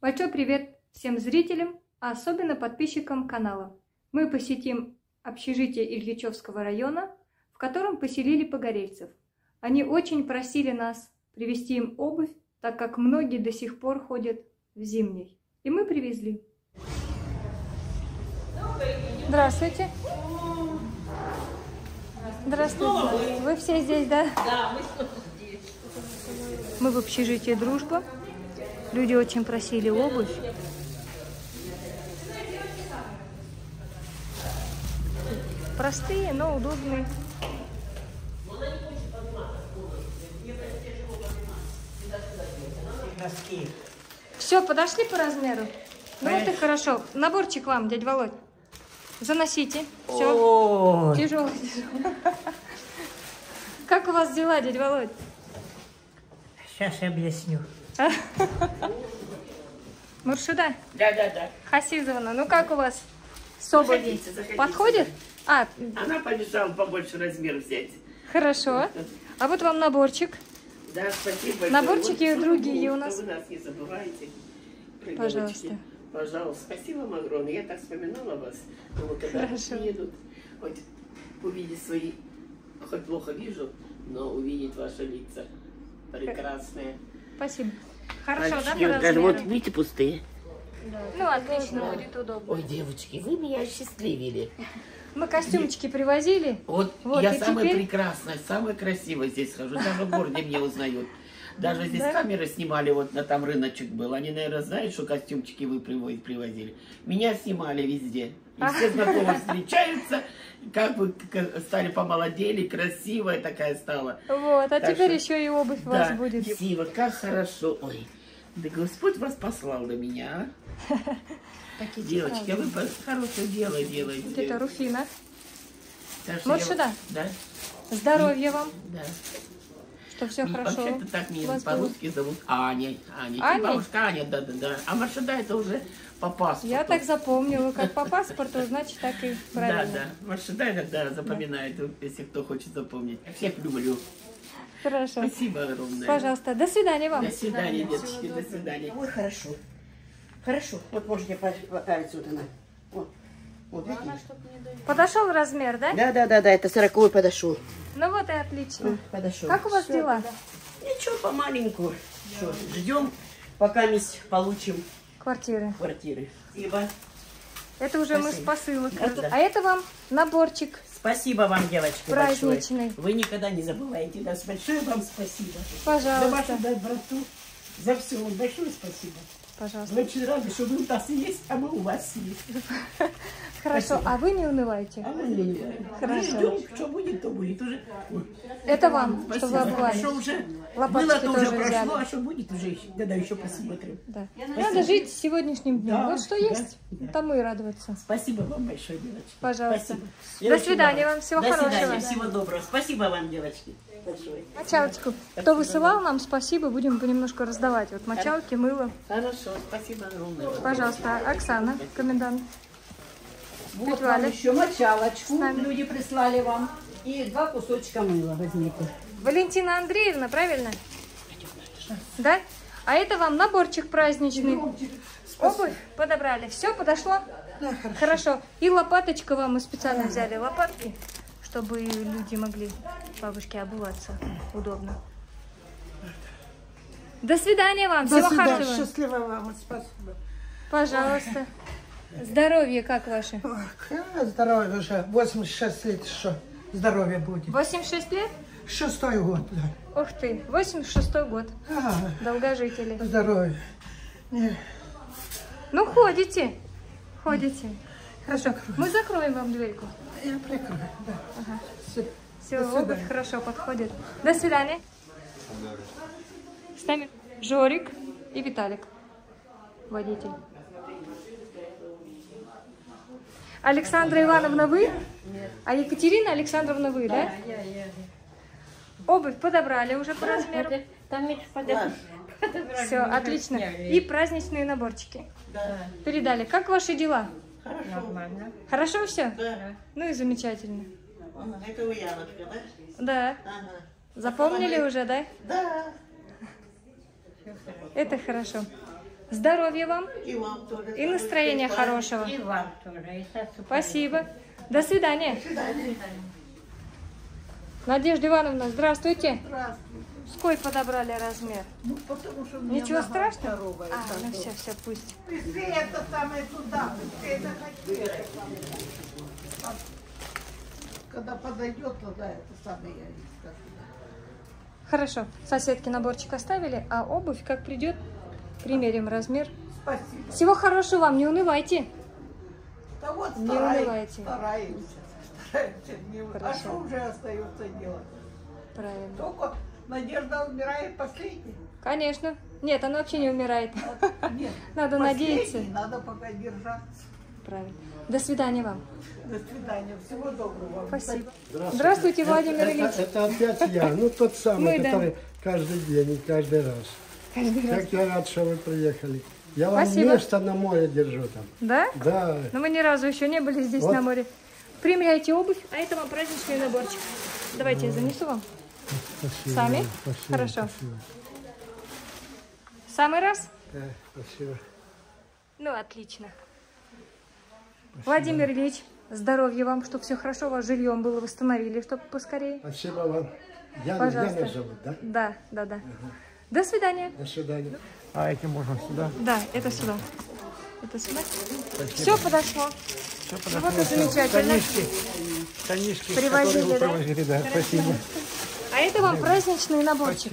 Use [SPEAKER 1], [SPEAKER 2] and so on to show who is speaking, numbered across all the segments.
[SPEAKER 1] Большой привет всем зрителям, а особенно подписчикам канала. Мы посетим общежитие Ильичевского района, в котором поселили погорельцев. Они очень просили нас привезти им обувь, так как многие до сих пор ходят в зимней. И мы привезли. Здравствуйте. Здравствуйте. Вы все здесь, да?
[SPEAKER 2] Да, мы здесь.
[SPEAKER 1] Мы в общежитии «Дружба». Люди очень просили обувь. Простые, но удобные.
[SPEAKER 2] Носки.
[SPEAKER 1] Все, подошли по размеру? Ну вот и хорошо. Наборчик вам, дядь Володь. Заносите. Все. Тяжелый, тяжелый. Как у вас дела, дядь Володь?
[SPEAKER 2] Сейчас я объясню.
[SPEAKER 1] Муршуда,
[SPEAKER 3] Да, да, да.
[SPEAKER 1] Хасизовна, ну как у вас с обувью?
[SPEAKER 3] Заходите, заходите
[SPEAKER 1] Подходит? А,
[SPEAKER 3] Она побежала побольше размер взять.
[SPEAKER 1] хорошо. А вот вам наборчик.
[SPEAKER 3] Да, спасибо. большое.
[SPEAKER 1] Наборчики
[SPEAKER 3] Вот,
[SPEAKER 1] другие у нас.
[SPEAKER 3] Вы нас не забываете. Ой,
[SPEAKER 1] Пожалуйста.
[SPEAKER 3] Пожалуйста. Спасибо вам огромное. Я так вспоминала вас. Думаю, когда
[SPEAKER 1] Хорошо.
[SPEAKER 3] приедут, хоть увидеть свои, хоть плохо вижу, но увидеть ваши лица. Прекрасные.
[SPEAKER 1] Спасибо. Хорошо, да.
[SPEAKER 3] Даже вот видите пустые.
[SPEAKER 1] Ну, отлично, будет удобно.
[SPEAKER 3] Ой, девочки, вы меня счастливили.
[SPEAKER 1] Мы костюмчики привозили.
[SPEAKER 3] Вот,
[SPEAKER 1] Вот,
[SPEAKER 3] я самая
[SPEAKER 1] теперь-
[SPEAKER 3] прекрасная, самая красивая здесь хожу. Даже в городе меня узнают. Даже здесь
[SPEAKER 1] Да?
[SPEAKER 3] камеры снимали, вот на там рыночек был. Они, наверное, знают, что костюмчики вы приво- привозили. Меня снимали везде. И все знакомые встречаются, как к- стали помолодели, красивая такая стала.
[SPEAKER 1] Вот, а
[SPEAKER 3] Так
[SPEAKER 1] теперь
[SPEAKER 3] что-
[SPEAKER 1] еще и обувь у вас
[SPEAKER 3] Да,
[SPEAKER 1] будет.
[SPEAKER 3] красиво, как хорошо. Ой, да Господь вас послал до меня, а? Девочки, а вы хорошее дело делаете.
[SPEAKER 1] Вот это Руфина. Вот сюда.
[SPEAKER 3] Да,
[SPEAKER 1] Здоровья вам,
[SPEAKER 3] да.
[SPEAKER 1] Что все
[SPEAKER 3] И
[SPEAKER 1] хорошо.
[SPEAKER 3] Вообще-то так меня по-русски зовут Аня. Аня.
[SPEAKER 1] Аня?
[SPEAKER 3] И бабушка Аня, да-да-да. А Маршада это уже по паспорту.
[SPEAKER 1] Я так запомнила, как по паспорту, значит, так и
[SPEAKER 3] Да,
[SPEAKER 1] правильно.
[SPEAKER 3] да. Маршада иногда запоминает, если кто хочет запомнить. Я всех люблю.
[SPEAKER 1] Хорошо.
[SPEAKER 3] Спасибо огромное.
[SPEAKER 1] Пожалуйста, до свидания вам.
[SPEAKER 3] До свидания, деточки, до свидания.
[SPEAKER 4] Ой, хорошо. Хорошо. Вот можете поставить сюда. На. Вот. Вот видите?
[SPEAKER 1] Подошел размер, да?
[SPEAKER 4] Да, да, да, да, это сороковой подошел.
[SPEAKER 1] Ну вот и отлично.
[SPEAKER 4] Подошел.
[SPEAKER 1] Как у вас дела?
[SPEAKER 4] Ничего, помаленьку. Что, ждем, пока мы получим
[SPEAKER 1] Квартиры.
[SPEAKER 4] квартиры. Спасибо.
[SPEAKER 1] Это уже мы с
[SPEAKER 4] Спасибо.
[SPEAKER 1] посылок.
[SPEAKER 4] Да.
[SPEAKER 1] А это вам наборчик.
[SPEAKER 4] Спасибо вам, девочки,
[SPEAKER 1] Праздничный.
[SPEAKER 4] большое. Вы никогда не забываете нас. Большое вам спасибо. За
[SPEAKER 1] Пожалуйста.
[SPEAKER 4] вашу да, брату. За все. вам Большое спасибо.
[SPEAKER 1] Пожалуйста.
[SPEAKER 4] Мы очень рады, что вы у нас есть, а мы у вас есть.
[SPEAKER 1] Хорошо. А вы не унывайте.
[SPEAKER 4] А мы не.
[SPEAKER 1] Хорошо.
[SPEAKER 4] Мы ждем, что будет, то будет. Уже,
[SPEAKER 1] Это вам, что вы
[SPEAKER 4] спасибо.
[SPEAKER 1] обувались.
[SPEAKER 4] Что уже
[SPEAKER 1] Лопаточки
[SPEAKER 4] было, то уже прошло,
[SPEAKER 1] взяли.
[SPEAKER 4] а что будет, уже еще- тогда еще посмотрим.
[SPEAKER 1] Да. Надо жить сегодняшним днем.
[SPEAKER 4] Да,
[SPEAKER 1] вот что
[SPEAKER 4] да,
[SPEAKER 1] есть,
[SPEAKER 4] да.
[SPEAKER 1] тому и радоваться.
[SPEAKER 4] Спасибо вам большое, девочки.
[SPEAKER 1] Пожалуйста.
[SPEAKER 4] Спасибо.
[SPEAKER 1] До свидания вам, всего
[SPEAKER 4] До
[SPEAKER 1] хорошего.
[SPEAKER 4] свидания, всего доброго. Спасибо вам, девочки. Большое.
[SPEAKER 1] Мочалочку. Кто высылал нам, спасибо. Будем понемножку раздавать. Вот мочалки, мыло.
[SPEAKER 3] Хорошо, спасибо огромное.
[SPEAKER 1] Пожалуйста, Оксана, комендант.
[SPEAKER 5] Вот вам еще мочалочку люди прислали вам. И два кусочка мыла возьмите.
[SPEAKER 1] Валентина Андреевна, правильно? Да? А это вам наборчик праздничный. Обувь подобрали. Все подошло?
[SPEAKER 5] Да,
[SPEAKER 1] Хорошо. И лопаточка вам мы специально взяли лопатки, чтобы люди могли бабушке обуваться удобно. До свидания вам. Всего хорошего.
[SPEAKER 5] Счастливо вам. Спасибо.
[SPEAKER 1] Пожалуйста. Здоровье как ваше?
[SPEAKER 5] Ой, какое здоровье уже. 86 лет еще. Здоровье будет.
[SPEAKER 1] 86 лет?
[SPEAKER 5] Шестой год, да.
[SPEAKER 1] Ух ты, 86 год.
[SPEAKER 5] А,
[SPEAKER 1] Долгожители.
[SPEAKER 5] здоровье. Не,
[SPEAKER 1] Ну, ходите. Ходите. Хорошо. Мы закроем вам дверьку.
[SPEAKER 5] Я прикрою, да. Всё.
[SPEAKER 1] Все,
[SPEAKER 5] До
[SPEAKER 1] обувь хорошо подходит. До свидания. С нами Жорик и Виталик, водитель. Александра Ивановна, вы? А Екатерина Александровна, вы, да? Обувь подобрали уже по размеру.
[SPEAKER 2] Там меньше подошли.
[SPEAKER 1] Все, отлично. И праздничные наборчики. Передали. Как ваши дела?
[SPEAKER 2] Нормально.
[SPEAKER 1] Хорошо все?
[SPEAKER 4] Да.
[SPEAKER 1] Ну и замечательно.
[SPEAKER 4] Это у Яночка, да?
[SPEAKER 1] Да.
[SPEAKER 4] Ага.
[SPEAKER 1] Запомнили уже, да?
[SPEAKER 4] Да.
[SPEAKER 1] Это хорошо. Здоровья вам
[SPEAKER 4] И вам тоже.
[SPEAKER 1] и настроения хорошего.
[SPEAKER 2] И вам тоже. И
[SPEAKER 1] Спасибо. До свидания. Надежда Ивановна, здравствуйте.
[SPEAKER 5] Здравствуй.
[SPEAKER 1] С кой подобрали размер?
[SPEAKER 5] Ну, потому что у меня
[SPEAKER 1] Ничего
[SPEAKER 5] нога
[SPEAKER 1] страшного?
[SPEAKER 5] здоровая,
[SPEAKER 1] А, ну все, все, пусть.
[SPEAKER 5] Быстрее это самое туда, заходи. это Когда подойдет, тогда это самое я и скажу.
[SPEAKER 1] Хорошо. Соседки наборчик оставили, а обувь как придет, примерим размер.
[SPEAKER 5] Спасибо.
[SPEAKER 1] Всего хорошего вам, не унывайте.
[SPEAKER 5] Да вот
[SPEAKER 1] Не
[SPEAKER 5] стараемся,
[SPEAKER 1] унывайте.
[SPEAKER 5] стараемся. Стараемся. не А что уже остается делать?
[SPEAKER 1] Правильно.
[SPEAKER 5] Только Надежда умирает последней.
[SPEAKER 1] Конечно. Нет, она вообще не умирает.
[SPEAKER 5] Нет,
[SPEAKER 1] Надо надеяться.
[SPEAKER 5] Надо пока держаться.
[SPEAKER 1] Правильно. До свидания вам.
[SPEAKER 5] До свидания. Всего доброго. вам.
[SPEAKER 1] Спасибо. Здравствуйте, Владимир
[SPEAKER 6] это,
[SPEAKER 1] Ильич.
[SPEAKER 6] это опять я, ну тот самый,
[SPEAKER 1] Мы, да.
[SPEAKER 6] который каждый день и каждый раз.
[SPEAKER 1] Каждый раз.
[SPEAKER 6] Как я рад, что вы приехали. Я вам
[SPEAKER 1] Спасибо.
[SPEAKER 6] место на море держу там.
[SPEAKER 1] Да?
[SPEAKER 6] Да,
[SPEAKER 1] Но мы ни разу еще не были здесь
[SPEAKER 6] Вот.
[SPEAKER 1] на море. Примеряйте обувь, а это вам праздничный наборчик. Давайте я занесу вам.
[SPEAKER 6] спасибо.
[SPEAKER 1] Сами?
[SPEAKER 6] Спасибо,
[SPEAKER 1] Хорошо.
[SPEAKER 6] Спасибо.
[SPEAKER 1] Самый раз?
[SPEAKER 6] Да, спасибо.
[SPEAKER 1] Ну, отлично. Владимир Ильич, здоровья вам, чтобы все хорошо у вас жильем было, восстановили, чтобы поскорее.
[SPEAKER 6] Спасибо вам. Яна,
[SPEAKER 1] Пожалуйста.
[SPEAKER 6] Яна зовут, да?
[SPEAKER 1] Да, да, да. До свидания.
[SPEAKER 6] До свидания.
[SPEAKER 2] А эти можно сюда?
[SPEAKER 1] Да, это сюда. Это сюда. Все подошло. Ну, вот и замечательно.
[SPEAKER 2] Штанишки,
[SPEAKER 1] Привозили,
[SPEAKER 2] которые вы
[SPEAKER 1] да?
[SPEAKER 2] привозили, да. Спасибо.
[SPEAKER 1] А это вам праздничный наборчик.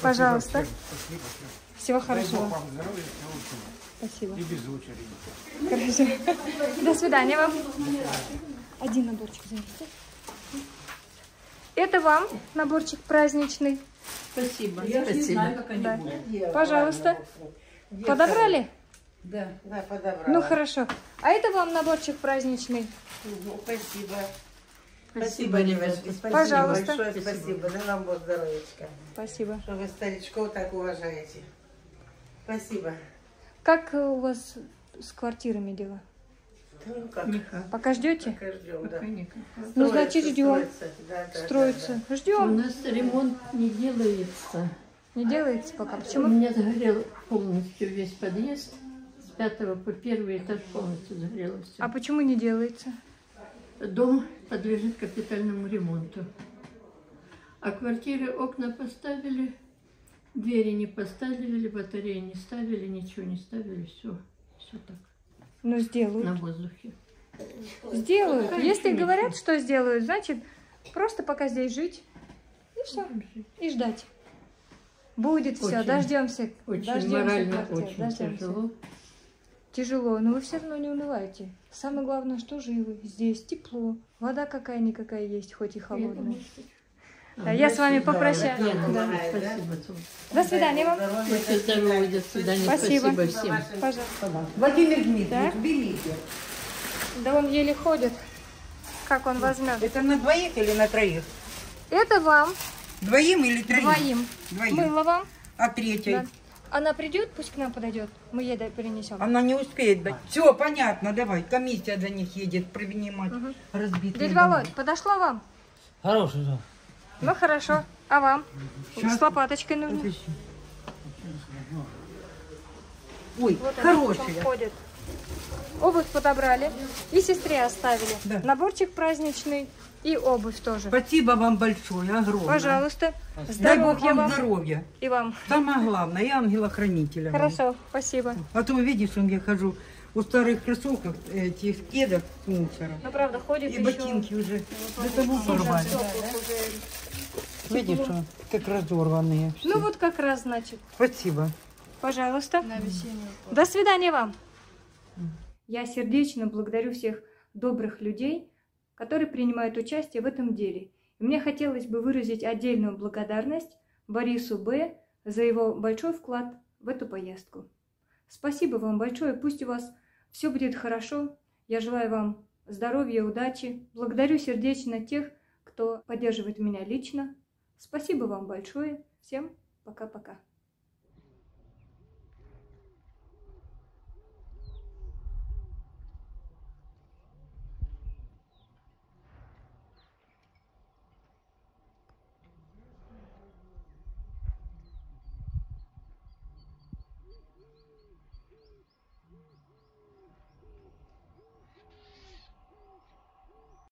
[SPEAKER 1] Пожалуйста. Всего хорошего.
[SPEAKER 2] Вам здоровья, всего лучшего.
[SPEAKER 1] Спасибо.
[SPEAKER 2] И без очереди.
[SPEAKER 1] Хорошо. До свидания вам. Один наборчик занести. Это вам наборчик праздничный.
[SPEAKER 7] Спасибо. Спасибо.
[SPEAKER 1] Да. Пожалуйста. Подобрали?
[SPEAKER 7] Да.
[SPEAKER 4] Да, подобрала.
[SPEAKER 1] Ну хорошо. А это вам наборчик праздничный.
[SPEAKER 4] Мгм, Спасибо.
[SPEAKER 7] Спасибо.
[SPEAKER 4] Спасибо
[SPEAKER 1] Пожалуйста.
[SPEAKER 4] большое, спасибо. Да вам Бог здоровечка.
[SPEAKER 1] Спасибо.
[SPEAKER 4] Что вы старичков так уважаете. Спасибо.
[SPEAKER 1] Как у вас с квартирами дела?
[SPEAKER 4] Да Ну как,
[SPEAKER 1] Пока ждете?
[SPEAKER 4] пока ждем, да.
[SPEAKER 1] Ну, значит,
[SPEAKER 4] Строится,
[SPEAKER 1] ждем.
[SPEAKER 4] строится. Да, да,
[SPEAKER 1] Строится.
[SPEAKER 7] У
[SPEAKER 1] Ждем.
[SPEAKER 7] нас ремонт не делается.
[SPEAKER 1] Не делается пока.
[SPEAKER 7] У
[SPEAKER 1] Почему?
[SPEAKER 7] меня сгорел полностью весь подъезд. С пятого по первый этаж полностью сгорело все.
[SPEAKER 1] А почему не делается?
[SPEAKER 7] Дом подлежит капитальному ремонту. А квартиры окна поставили, двери не поставили, батареи не ставили, ничего не ставили, все, все так,
[SPEAKER 1] Ну, сделают.
[SPEAKER 7] на воздухе.
[SPEAKER 1] Сделают. Если говорят, что сделают, значит, просто пока здесь жить. И все. И ждать. Будет все,
[SPEAKER 7] Очень-
[SPEAKER 1] дождемся.
[SPEAKER 7] Очень
[SPEAKER 1] дождемся
[SPEAKER 7] морально,
[SPEAKER 1] квартир,
[SPEAKER 7] очень
[SPEAKER 1] дождемся.
[SPEAKER 7] тяжело.
[SPEAKER 1] Тяжело, но вы все равно не унывайте. Самое главное, что живы. Здесь тепло. Вода какая-никакая есть, хоть и холодная. Да, я с вами попрощаюсь.
[SPEAKER 7] Нет,
[SPEAKER 1] Да.
[SPEAKER 7] спасибо.
[SPEAKER 1] До свидания вам.
[SPEAKER 7] Будьте здоровы, до свидания.
[SPEAKER 1] Спасибо.
[SPEAKER 7] Спасибо всем.
[SPEAKER 1] Пожалуйста.
[SPEAKER 8] Владимир Дмитриевич,
[SPEAKER 1] Да?
[SPEAKER 8] берите.
[SPEAKER 1] Да он еле ходит. Как он возьмет?
[SPEAKER 8] Это на двоих или на троих?
[SPEAKER 1] Это вам,
[SPEAKER 8] Двоим или троим?
[SPEAKER 1] двоим.
[SPEAKER 8] Двоим.
[SPEAKER 1] Мыло вам.
[SPEAKER 8] А третьей?
[SPEAKER 1] Да. Она придет, пусть к нам подойдет. Мы ей перенесем.
[SPEAKER 8] Она не успеет дать. Все, понятно, давай. Комиссия за них едет принимать разбитые
[SPEAKER 1] Дядя
[SPEAKER 8] дома.
[SPEAKER 1] Володь, подошло вам?
[SPEAKER 2] Хороший, да.
[SPEAKER 1] Ну хорошо. А вам? С лопаточкой нужно.
[SPEAKER 8] Ой,
[SPEAKER 1] Вот
[SPEAKER 8] хорошая.
[SPEAKER 1] ходит. Обувь подобрали. И сестре оставили.
[SPEAKER 8] Да.
[SPEAKER 1] Наборчик праздничный. И обувь тоже.
[SPEAKER 8] Спасибо вам большое, огромное.
[SPEAKER 1] Пожалуйста.
[SPEAKER 8] Дай Бог
[SPEAKER 1] Здоровья
[SPEAKER 8] вам
[SPEAKER 1] вам.
[SPEAKER 8] здоровья.
[SPEAKER 1] И вам.
[SPEAKER 8] Самое главное, и ангела-хранителя. вам.
[SPEAKER 1] Хорошо. Спасибо.
[SPEAKER 8] А то, видишь, он я хожу у старых кроссовках, этих кедов с мусора.
[SPEAKER 1] Ну, правда, ходит
[SPEAKER 8] И
[SPEAKER 1] еще.
[SPEAKER 8] ботинки уже до того порвали. Видишь, что, как разорванные. все.
[SPEAKER 1] Ну вот как раз, значит.
[SPEAKER 8] Спасибо.
[SPEAKER 1] Пожалуйста. До свидания вам. Я сердечно благодарю всех добрых людей, которые принимают участие в этом деле. И мне хотелось бы выразить отдельную благодарность Борису Б. за его большой вклад в эту поездку. Спасибо вам большое, пусть у вас все будет хорошо. Я желаю вам здоровья, удачи. Благодарю сердечно тех, кто поддерживает меня лично. Спасибо вам большое. Всем пока-пока.